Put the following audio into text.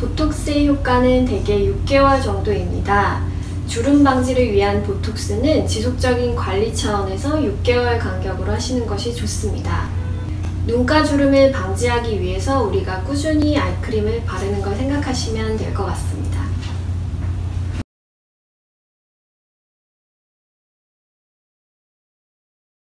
보톡스의 효과는 대개 6개월 정도입니다. 주름 방지를 위한 보톡스는 지속적인 관리 차원에서 6개월 간격으로 하시는 것이 좋습니다. 눈가 주름을 방지하기 위해서 우리가 꾸준히 아이크림을 바르는 걸 생각하시면 될 것 같습니다.